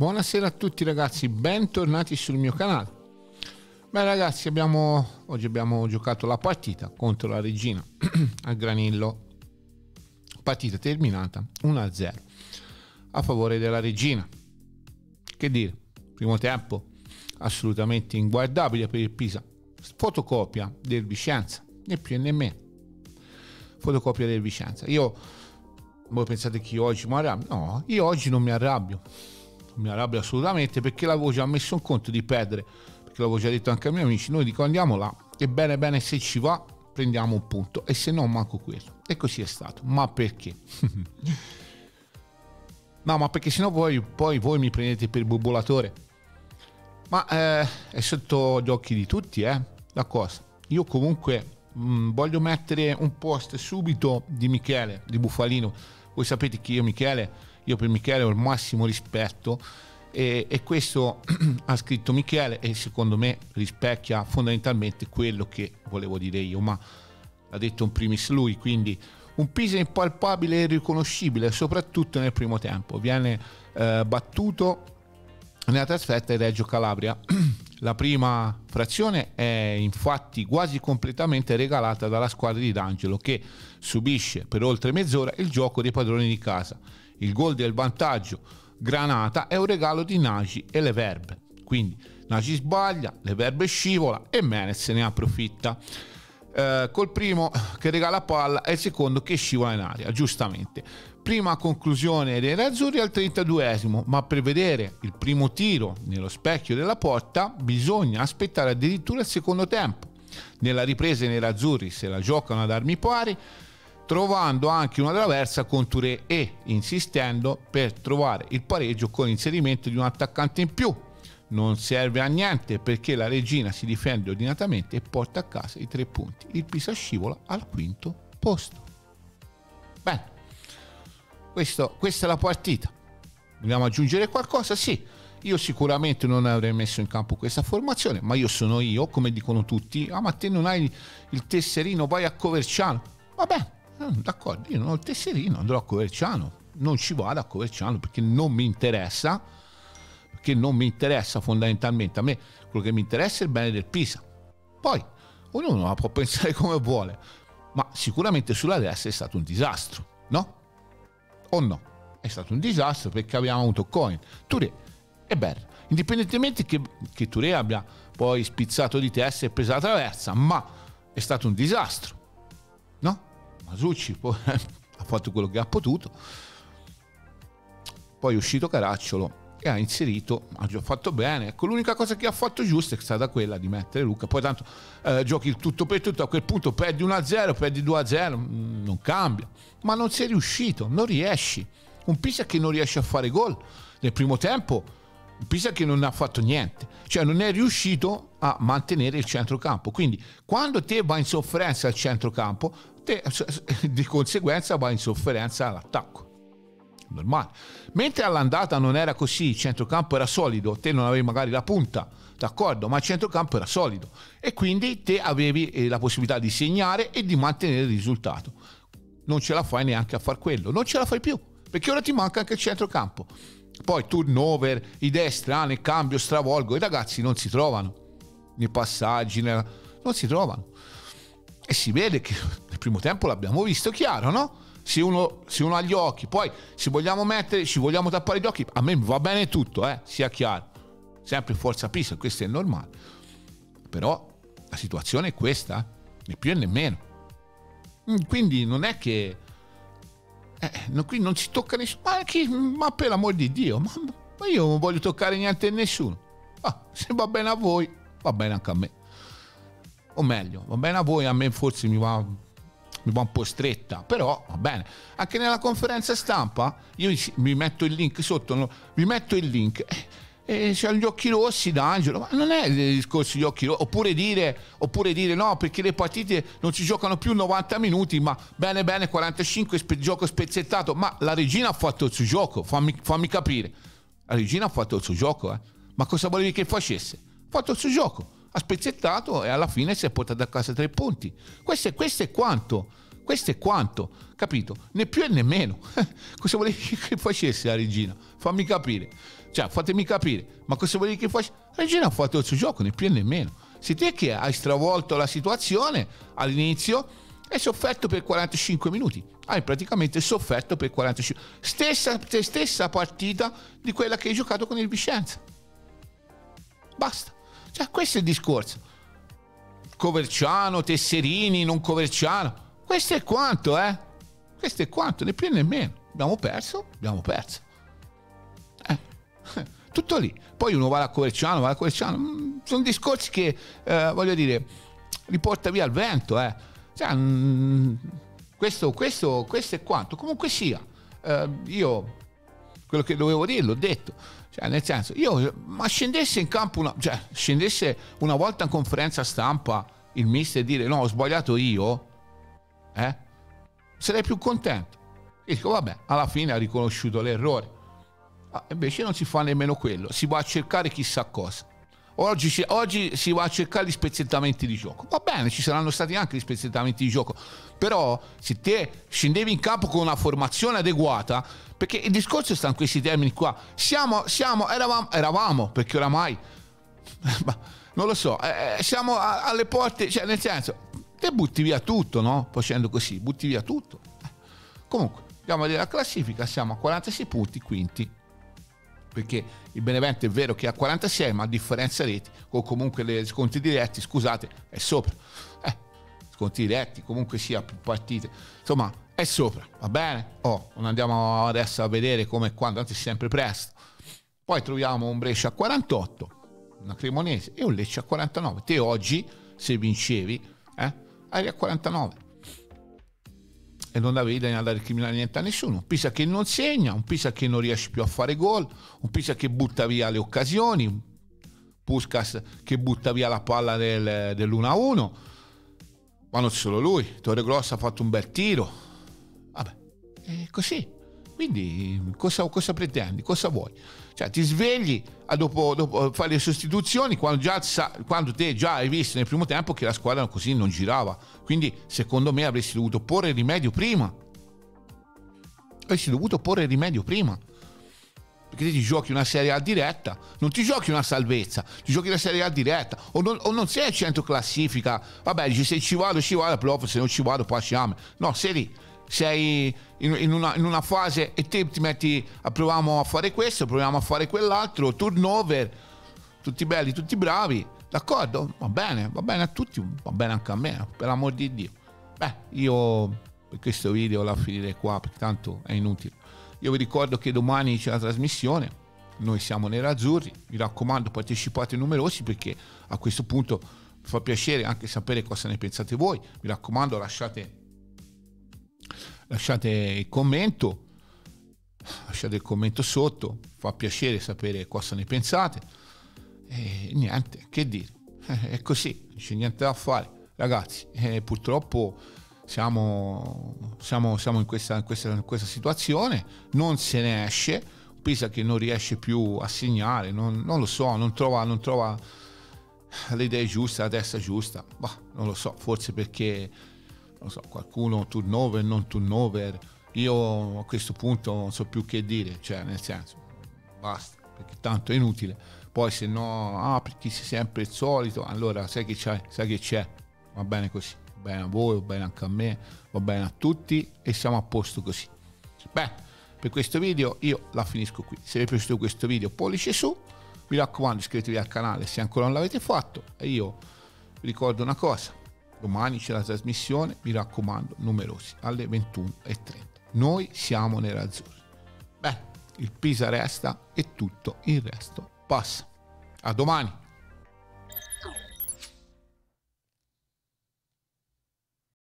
Buonasera a tutti ragazzi, bentornati sul mio canale. Beh ragazzi, abbiamo, oggi abbiamo giocato la partita contro la regina a Granillo. Partita terminata 1-0 a favore della regina. Che dire, primo tempo assolutamente inguardabile per il Pisa. Fotocopia del Vicenza, né più né meno. Fotocopia del Vicenza. Io, voi pensate che io oggi mi arrabbio? No, io oggi non mi arrabbio. Mi arrabbio assolutamente perché l'avevo già messo in conto di perdere. Perché l'avevo già detto anche ai miei amici. Noi dico andiamo là e bene bene se ci va prendiamo un punto e se no manco quello. E così è stato. Ma perché? no, ma perché sennò poi, poi voi mi prendete per bubolatore ma eh, è sotto gli occhi di tutti, eh, la cosa. Io comunque mh, mm, voglio mettere un post subito di Michele, di Bufalino. Voi sapete che io Michele, io per Michele ho il massimo rispetto e, e questo ha scritto Michele e secondo me rispecchia fondamentalmente quello che volevo dire io, ma l'ha detto in primis lui, quindi un Pisa impalpabile e riconoscibile, soprattutto nel primo tempo. Viene eh, battuto nella trasferta in Reggio Calabria. La prima frazione è infatti quasi completamente regalata dalla squadra di D'Angelo che subisce per oltre mezz'ora il gioco dei padroni di casa. Il gol del vantaggio Granata è un regalo di Nagy e le Verbe. Quindi Nagy sbaglia, le Verbe scivola e Menez ne approfitta. Eh, col primo che regala palla e il secondo che scivola in aria, giustamente. Prima conclusione dei nerazzurri al 32esimo, ma per vedere il primo tiro nello specchio della porta bisogna aspettare addirittura il secondo tempo. Nella ripresa i nerazzurri se la giocano ad armi pari, trovando anche una traversa con Touré e insistendo per trovare il pareggio con l'inserimento di un attaccante in più, non serve a niente perché la regina si difende ordinatamente e porta a casa i tre punti. Il Pisa scivola al quinto posto. Bene, questo, questa è la partita. Vogliamo aggiungere qualcosa? Sì. Io sicuramente non avrei messo in campo questa formazione, ma io sono io, come dicono tutti. Ah, ma te non hai il tesserino, vai a Coverciano. Vabbè, eh, d'accordo, io non ho il tesserino, andrò a Coverciano. Non ci vado a Coverciano perché non mi interessa che non mi interessa fondamentalmente. A me quello che mi interessa è il bene del Pisa. Poi ognuno la può pensare come vuole, ma sicuramente sulla destra è stato un disastro, no? O no? È stato un disastro perché abbiamo avuto Coin, Touré e Berra. Indipendentemente che, che Touré abbia poi spizzato di testa e preso la traversa, ma è stato un disastro? Masucci poi, ha fatto quello che ha potuto. Poi è uscito Caracciolo e ha inserito, ha già fatto bene. Ecco, l'unica cosa che ha fatto giusta è stata quella di mettere Luca. Poi tanto eh, giochi il tutto per tutto, a quel punto perdi 1-0, perdi 2-0, mm, non cambia. Ma non sei riuscito, non riesci. Un Pisa che non riesce a fare gol nel primo tempo, un Pisa che non ha fatto niente, cioè non è riuscito a mantenere il centrocampo. Quindi quando te vai in sofferenza al centrocampo, te di conseguenza vai in sofferenza all'attacco normale. Mentre all'andata non era così, il centrocampo era solido, te non avevi magari la punta, d'accordo, ma il centrocampo era solido e quindi te avevi eh, la possibilità di segnare e di mantenere il risultato. Non ce la fai neanche a far quello, non ce la fai più, perché ora ti manca anche il centrocampo. Poi turnover, idee strane, cambio, stravolgo, i ragazzi non si trovano nei passaggi, nella... non si trovano. E si vede che primo tempo l'abbiamo visto chiaro, no? se uno, se uno ha gli occhi, poi se vogliamo mettere, ci vogliamo tappare gli occhi, a me va bene tutto, eh, sia chiaro. Sempre forza Pisa, questo è normale. Però la situazione è questa, né più né meno. Mm, quindi non è che... Eh, no, qui non si tocca nessuno. Ma, chi, ma per l'amor di Dio, ma, ma io non voglio toccare niente a nessuno. Ah, se va bene a voi, va bene anche a me. O meglio, va bene a voi, a me forse mi va un po' stretta, però va bene. Anche nella conferenza stampa io mi metto il link sotto, no? mi metto il link e, e c'ha gli occhi rossi d'Angelo, ma non è il discorso degli occhi rossi, oppure dire, oppure dire no perché le partite non si giocano più 90 minuti, ma bene bene 45 spe- gioco spezzettato, ma la regina ha fatto il suo gioco, fammi, fammi capire, la regina ha fatto il suo gioco, eh? ma cosa volevi che facesse? Ha fatto il suo gioco ha spezzettato e alla fine si è portato a casa tre punti. Questo è, questo è quanto. Questo è quanto, capito? Né più e né meno. Cosa volevi che facesse la regina? Fammi capire. Cioè, fatemi capire, ma cosa dire che faccia? La Regina ha fatto il suo gioco, né più né meno. Sei te che hai stravolto la situazione all'inizio e sofferto per 45 minuti. Hai praticamente sofferto per 45 stessa, stessa partita di quella che hai giocato con il Vicenza. Basta. Cioè, questo è il discorso. Coverciano, Tesserini, non Coverciano. Questo è quanto, eh? Questo è quanto, né più né meno. Abbiamo perso, abbiamo perso. Eh. Tutto lì. Poi uno va a Coverciano, va a Coverciano. Mm, sono discorsi che, eh, voglio dire, li porta via il vento, eh. Cioè, mm, questo, questo, questo è quanto. Comunque sia, eh, io quello che dovevo dire l'ho detto. Cioè, nel senso, io, ma scendesse in campo una, cioè, scendesse una volta in conferenza stampa il mister e dire no, ho sbagliato io, eh? Sarei più contento. E dico, vabbè, alla fine ha riconosciuto l'errore. Ah, invece non si fa nemmeno quello, si va a cercare chissà cosa. Oggi, oggi, si va a cercare gli spezzettamenti di gioco. Va bene, ci saranno stati anche gli spezzettamenti di gioco, però se te scendevi in campo con una formazione adeguata, perché il discorso sta in questi termini qua, siamo, siamo eravamo, eravamo, perché oramai, non lo so, eh, eh, siamo alle porte, cioè nel senso, te butti via tutto, no? Facendo così, butti via tutto. Comunque, andiamo a vedere la classifica, siamo a 46 punti, quinti perché il Benevento è vero che ha 46 ma a differenza reti o comunque le sconti diretti scusate è sopra. Eh, sconti diretti comunque sia più partite. Insomma è sopra va bene? Oh, non andiamo adesso a vedere come e quando è sempre presto. Poi troviamo un Brescia a 48 una Cremonese e un Lecce a 49 te oggi se vincevi eh, eri a 49 e non avevi da recriminare niente a nessuno. Un Pisa che non segna, un Pisa che non riesce più a fare gol, un Pisa che butta via le occasioni, Puskas che butta via la palla del, dell'1-1. Ma non solo lui, Torre Grossa ha fatto un bel tiro. Vabbè, è così. Quindi cosa, cosa pretendi? Cosa vuoi? Cioè, ti svegli dopo, dopo fare le sostituzioni quando, già, quando te già hai visto nel primo tempo che la squadra così non girava. Quindi, secondo me, avresti dovuto porre rimedio prima. Avresti dovuto porre rimedio prima. Perché ti giochi una Serie A diretta, non ti giochi una salvezza, ti giochi una Serie A diretta. O non, o non sei al centro classifica, vabbè, dici se ci vado, ci vado, però se non ci vado, poi ci ame. No, sei lì sei in, in, una, in, una, fase e te ti metti a proviamo a fare questo, proviamo a fare quell'altro, turnover, tutti belli, tutti bravi, d'accordo? Va bene, va bene a tutti, va bene anche a me, per l'amor di Dio. Beh, io per questo video la finirei qua perché tanto è inutile. Io vi ricordo che domani c'è la trasmissione, noi siamo nerazzurri, mi raccomando partecipate numerosi perché a questo punto fa piacere anche sapere cosa ne pensate voi, mi raccomando lasciate lasciate il commento, lasciate il commento sotto, fa piacere sapere cosa ne pensate. E niente, che dire, è così, non c'è niente da fare. Ragazzi, eh, purtroppo siamo, siamo, siamo in, questa, in, questa, in, questa, situazione, non se ne esce, Pisa che non riesce più a segnare, non, non lo so, non trova, non trova le idee giuste, la testa giusta, bah, non lo so, forse perché so, qualcuno turnover, non turnover, io a questo punto non so più che dire, cioè nel senso, basta, perché tanto è inutile. Poi se no, ah, perché sei sempre il solito, allora sai che c'è, sai che c'è, va bene così, va bene a voi, va bene anche a me, va bene a tutti e siamo a posto così. Beh, per questo video io la finisco qui. Se vi è piaciuto questo video pollice su, mi raccomando iscrivetevi al canale se ancora non l'avete fatto e io vi ricordo una cosa, Domani c'è la trasmissione, mi raccomando, numerosi, alle 21.30. Noi siamo nerazzurri. Beh, il Pisa resta e tutto il resto passa. A domani!